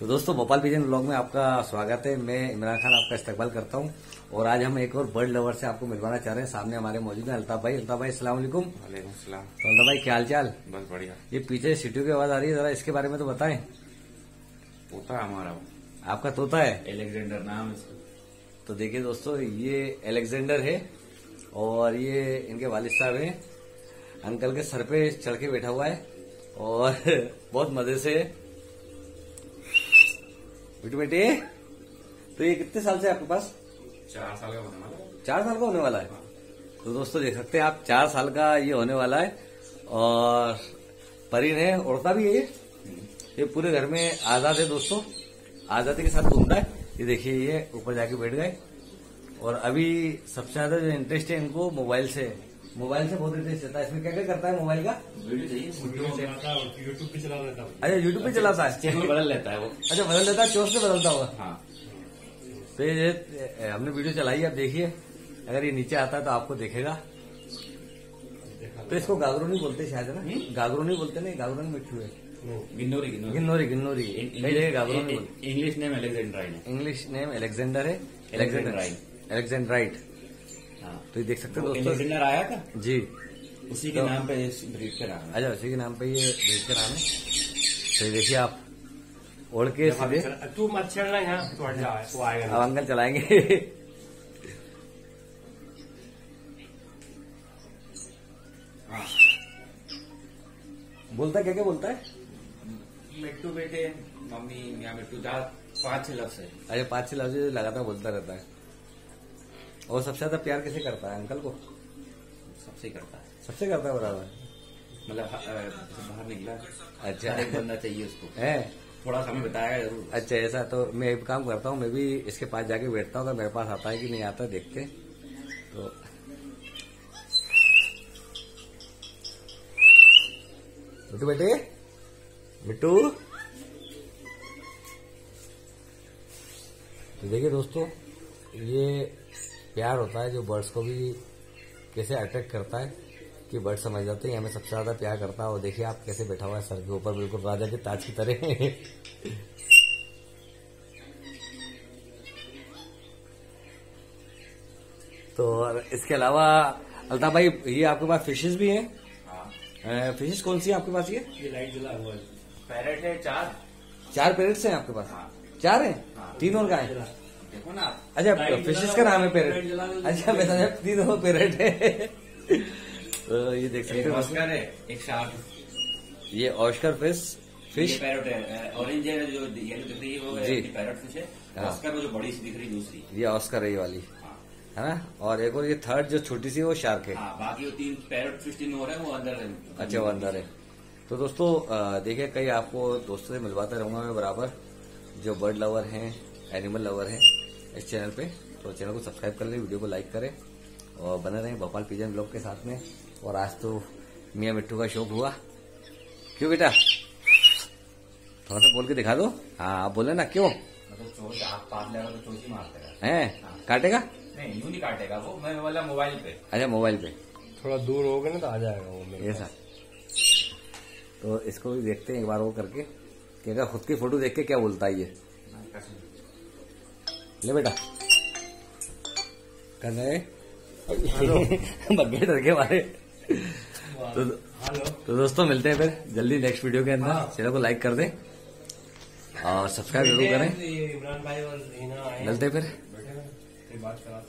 तो दोस्तों Bhopal pigeon blog में आपका स्वागत है। मैं इमरान खान आपका इस्तेमाल करता हूँ। और आज हम एक और बर्ड लवर से आपको मिलवाना चाह रहे हैं। सामने हमारे मौजूद हैं अल्ताफ भाई। अल्ताफ भाई अस्सलाम वालेकुम। वालेकुम सलाम। तो अल्ताफ भाई क्या हाल चाल बस बढ़िया। ये पीछे सीटियों की आवाज़ आ रही है जरा इसके बारे में तो बताए। तोता हमारा आपका तोता है? एलेक्जेंडर नाम है तो देखिए दोस्तों ये एलेक्जेंडर है और ये इनके वालिद साहब हैं। अंकल के सर पे चढ़ के बैठा हुआ है और बहुत मज़े से बेटी बेटी तो ये कितने साल से आपके पास? चार साल का होने वाला है। चार साल का होने वाला है? तो दोस्तों देख सकते हैं आप चार साल का ये होने वाला है और परीन है उड़ता भी है ये। ये पूरे घर में आज़ाद है दोस्तों। आज़ादी के साथ घूमता है। ये देखिए ये ऊपर जाके बैठ गए। और अभी सबसे ज़्यादा जो इंटरेस्ट है इनको मोबाइल से मोबाइल से बहुत इंटरेस्ट रहता है। इसमें क्या क्या करता है मोबाइल का? यूट्यूब पे चला लेता हूँ अच्छा यूट्यूब पे चलाता है। चैनल बदल लेता है वो। अच्छा बदल लेता है चोर से बदलता होगा। हाँ। तो ये हमने वीडियो चलाई आप देखिए। अगर ये नीचे आता है तो आपको देखेगा। तो इसको गागरू नहीं बोलते शायद ना? गागरू नहीं बोलते नहीं गागरू नहीं मिट्टू है। गिन्नोरी गिन्नोरी। गिन्नोरी गिन्नोरी। कई जगह गागरू नहीं बोलते। इंग्लिश नेम एलेक्जेंड्राइन है। इंग्लिश नेम एलेक्जेंडर है। Alexandrite. एलेक्जेंड्राइट हाँ। तो ये देख सकते हैं दोस्तों। एलेक्जेंडर आया था? जी। उसी के तो- नाम पे ब्रीड का नाम है अच्छा उसी के नाम पे ये ब्रीड का नाम है तो देखिए आप ओढ़ के सीधे तू मत छेड़ना यहाँ तो हट जा वो आएगा। अब अंकल चलाएँगे। बोलता है क्या क्या बोलता है? मिट्टू बेटे मम्मी या मिट्टू जा पाँच छह लफ्ज है। अरे पाँच छह लफ्ज लगातार बोलता रहता है। और सबसे ज़्यादा प्यार किसे करता है अंकल को? सबसे करता है। सबसे करता है बराबर। मतलब बाहर निकला अच्छा। एक बंदा चाहिए उसको। है? थोड़ा समय बताया ज़रूर। अच्छा ऐसा तो मैं एक काम करता हूँ मैं भी इसके पास जाके बैठता हूँ अगर मेरे पास आता है कि नहीं आता देखते। तो मिट्टू बेटे मिट्टू। तो देखिए दोस्तों ये प्यार होता है जो बर्ड्स को भी कैसे अट्रैक्ट करता है कि बर्ड समझ जाते हैं हमें सबसे ज़्यादा प्यार करता है। और देखिए आप कैसे बैठा हुआ है सर के ऊपर बिल्कुल राजा के ताज की तरह। तो और इसके अलावा अल्ताफ भाई ये आपके पास फिशेस भी हैं? हाँ। फिशेस कौन सी है आपके पास ये? ये लाइट जला हुआ है। पैरेट है चार। चार पैरेट्स हैं आपके पास? हाँ। चार हैं? हाँ। तीन और का है? अच्छा फिशेस का नाम है पेरेट। अच्छा समझा तीन और पेरेट है। तो ये देख सकते हो ऑस्कर है एक शार्क। ये ऑस्कर फ़िश फ़िश। पैरट है ऑरेंज है जो येलो दिख रही है वो जी। पैरट फ़िश है। हाँ। ऑस्कर वो जो बड़ी सी दिख रही दूसरी। ये ऑस्कर है ये वाली। हाँ। है ना? और एक और ये थर्ड जो छोटी सी वो शार्क है। हाँ बाकी वो तीन पैरट फ़िश तीन और है वो अंदर है। अच्छा वो अंदर है। तो दोस्तों देखिए कई आपको दोस्तों से मिलवाता रहूँगा मैं बराबर जो बर्ड लवर हैं एनिमल लवर हैं। इस चैनल पे। तो चैनल को सब्सक्राइब कर लें वीडियो को लाइक करें और बने रहें भोपाल पिजन ब्लॉग के साथ में। और आज तो मियाँ मिट्टू का शौक हुआ। क्यों बेटा? थोड़ा सा बोल के दिखा दो। हाँ आप बोले ना क्यों? तो चोट ही मार देगा है? काटेगा? नहीं यूँ नहीं काटेगा वो मैं वाला मोबाइल पे। अच्छा मोबाइल पे। थोड़ा दूर हो गए ना तो आ जाएगा वो मेरे ऐसा तो इसको भी देखते हैं एक बार वो करके कि अगर खुद की फ़ोटो देख के क्या बोलता है ये? ले बेटा। कर बग्गे डर के मारे। तो, तो दोस्तों मिलते हैं फिर जल्दी नेक्स्ट वीडियो के अंदर। चैनल को लाइक कर दें और सब्सक्राइब ज़रूर करें। हैं। मिलते हैं फिर।